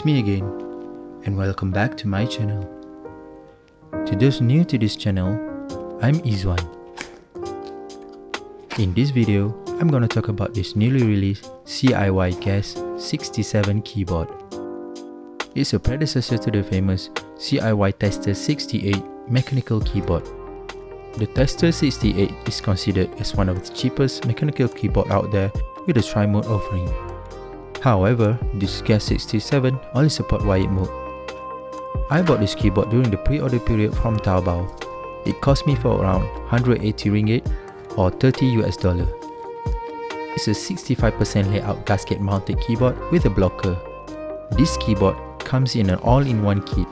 It's me again, and welcome back to my channel. To those new to this channel, I'm Izuan. In this video, I'm gonna talk about this newly released CIY GAS 67 keyboard. It's a predecessor to the famous CIY Tester 68 mechanical keyboard. The Tester 68 is considered as one of the cheapest mechanical keyboard out there with a tri-mode offering. However, this GAS 67 only support wired mode. I bought this keyboard during the pre-order period from Taobao. It cost me for around 180 ringgit or 30 US dollar. It's a 65% layout gasket mounted keyboard with a blocker. This keyboard comes in an all-in-one kit,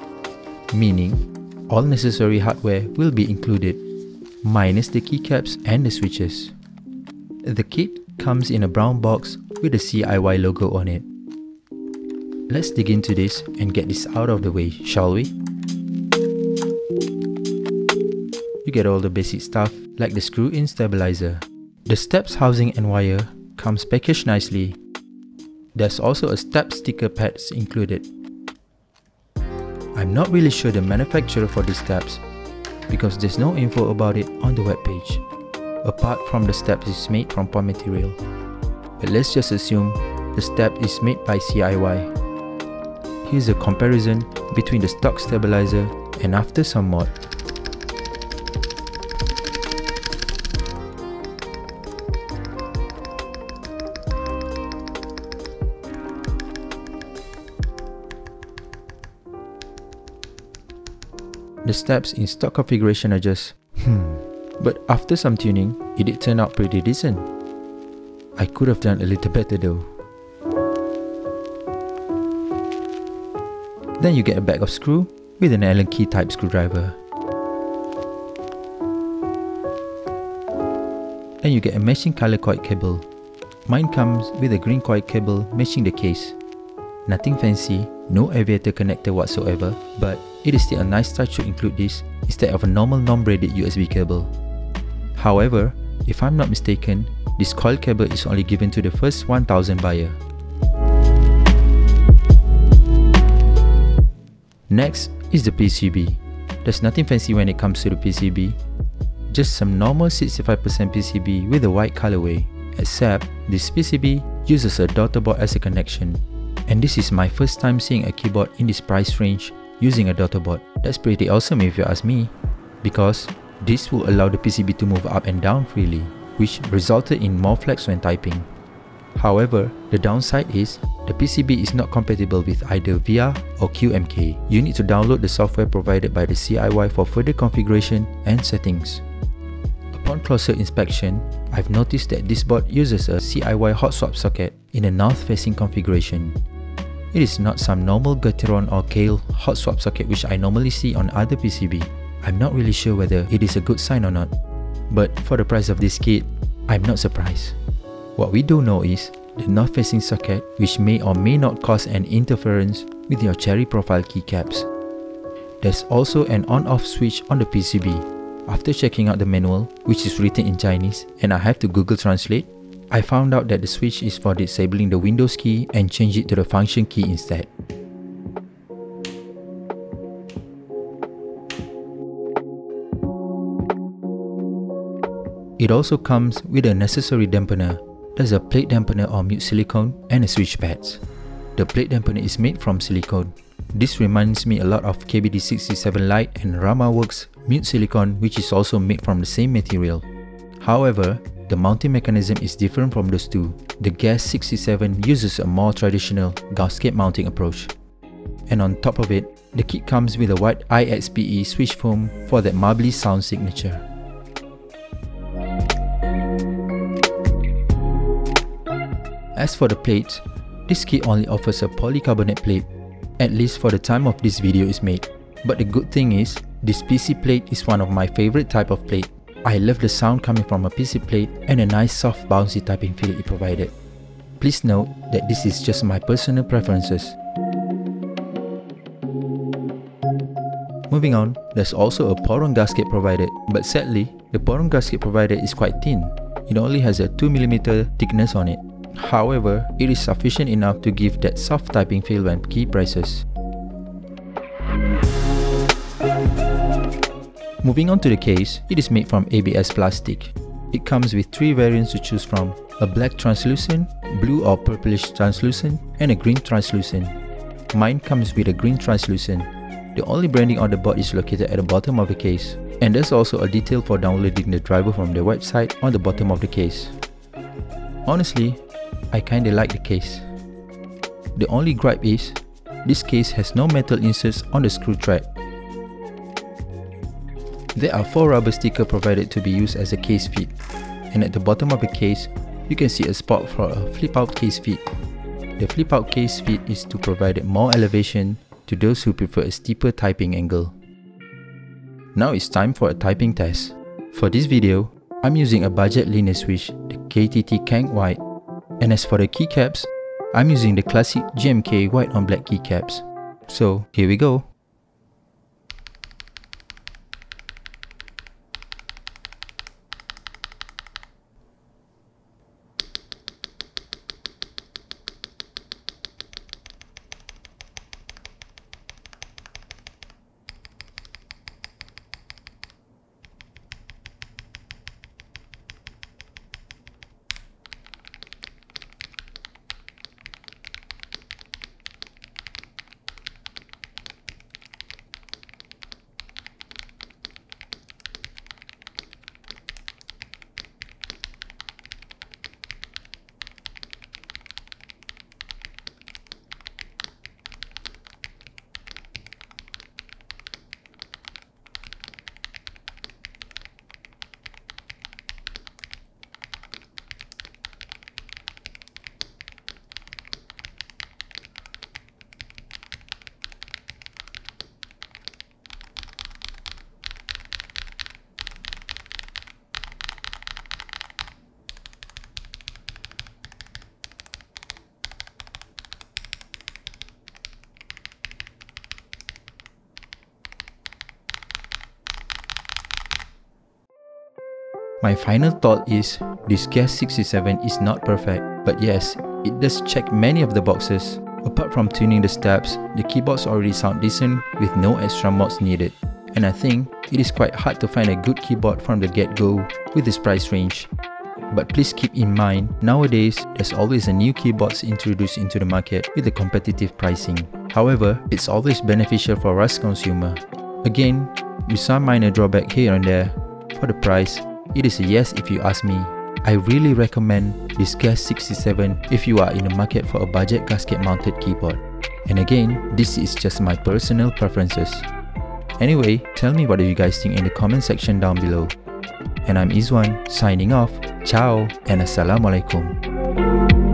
meaning all necessary hardware will be included, minus the keycaps and the switches. The kit comes in a brown box with the CIY logo on it. Let's dig into this and get this out of the way, shall we? You get all the basic stuff like the screw-in stabilizer. The stabs housing and wire comes packaged nicely. There's also a stab sticker pads included. I'm not really sure the manufacturer for these stabs because there's no info about it on the webpage, apart from the stabs is made from POM material. But let's just assume the stab is made by CIY. Here's a comparison between the stock stabilizer and after some mod. The stabs in stock configuration are just hmm. But after some tuning, it did turn out pretty decent. I could have done a little better though. Then you get a bag of screw with an Allen key type screwdriver. Then you get a matching color coiled cable. Mine comes with a green coiled cable matching the case. Nothing fancy, no aviator connector whatsoever, but it is still a nice touch to include this instead of a normal non-braided USB cable. However, if I'm not mistaken, this coil cable is only given to the first 1000 buyer. Next is the PCB. There's nothing fancy when it comes to the PCB, just some normal 65% PCB with a white colorway, except this PCB uses a daughter board as a connection. And this is my first time seeing a keyboard in this price range using a daughter board. That's pretty awesome if you ask me, because this will allow the PCB to move up and down freely, which resulted in more flex when typing. However, the downside is the PCB is not compatible with either VIA or QMK. You need to download the software provided by the CIY for further configuration and settings. Upon closer inspection, I've noticed that this board uses a CIY hot swap socket in a north-facing configuration. It is not some normal Gateron or Kailh hot swap socket which I normally see on other PCB. I'm not really sure whether it is a good sign or not, but for the price of this kit, I'm not surprised. What we do know is the north-facing socket which may or may not cause an interference with your cherry profile keycaps. There's also an on-off switch on the PCB. After checking out the manual, which is written in Chinese and I have to Google Translate, I found out that the switch is for disabling the Windows key and change it to the function key instead. It also comes with a necessary dampener. There's a plate dampener or mute silicone and a switch pads. The plate dampener is made from silicone. This reminds me a lot of KBD67 Lite and RamaWorks mute silicone which is also made from the same material. However, the mounting mechanism is different from those two. The GAS 67 uses a more traditional gasket mounting approach. And on top of it, the kit comes with a white IXPE switch foam for that marbly sound signature. As for the plates, this kit only offers a polycarbonate plate, at least for the time of this video is made. But the good thing is, this PC plate is one of my favorite type of plate. I love the sound coming from a PC plate and a nice soft bouncy typing feel it provided. Please note that this is just my personal preferences. Moving on, there's also a Poron gasket provided, but sadly, the Poron gasket provided is quite thin. It only has a 2mm thickness on it. However, it is sufficient enough to give that soft typing feel when key presses. Moving on to the case, it is made from ABS plastic. It comes with three variants to choose from, a black translucent, blue or purplish translucent, and a green translucent. Mine comes with a green translucent. The only branding on the board is located at the bottom of the case. And there's also a detail for downloading the driver from their website on the bottom of the case. Honestly, I kinda like the case. The only gripe is, this case has no metal inserts on the screw thread. There are 4 rubber stickers provided to be used as a case feed, and at the bottom of the case, you can see a spot for a flip out case feed. The flip out case feed is to provide more elevation to those who prefer a steeper typing angle. Now it's time for a typing test. For this video, I'm using a budget linear switch, the KTT Kang White. And as for the keycaps, I'm using the classic GMK white on black keycaps. So here we go. My final thought is, this GAS 67 is not perfect, but yes, it does check many of the boxes. Apart from tuning the stabs, the keyboards already sound decent with no extra mods needed. And I think it is quite hard to find a good keyboard from the get-go with this price range. But please keep in mind, nowadays, there's always a new keyboards introduced into the market with a competitive pricing. However, it's always beneficial for us consumer. Again, with some minor drawback here and there, for the price, it is a yes if you ask me. I really recommend this GAS 67 if you are in the market for a budget gasket mounted keyboard. And again, this is just my personal preferences. Anyway, tell me what do you guys think in the comment section down below. And I'm Izuan, signing off. Ciao and Assalamualaikum.